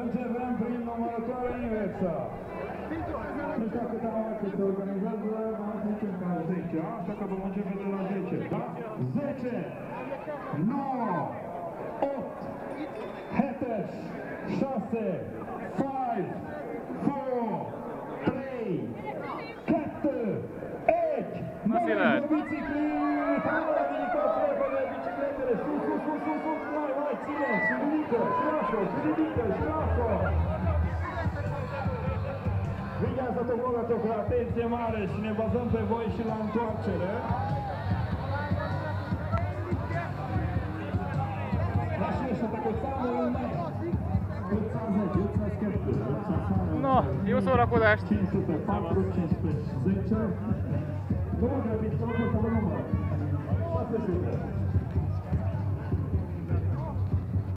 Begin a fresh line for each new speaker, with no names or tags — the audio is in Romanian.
Începem prin numărătoarea inversă. Nu știu câte oameni se organizează, mai zicem ca 10, așa că vom începe de la 10, da? 10, 9, 8, 7, 6, 5, 4, 3, 4, 8,
Nasıl?
biciclete, Vinează tot bloga tot cu atenție mare și ne bazăm pe voi și la întoarcere.
No, eu sunt Raculești.
504, 15, 10. Doamna,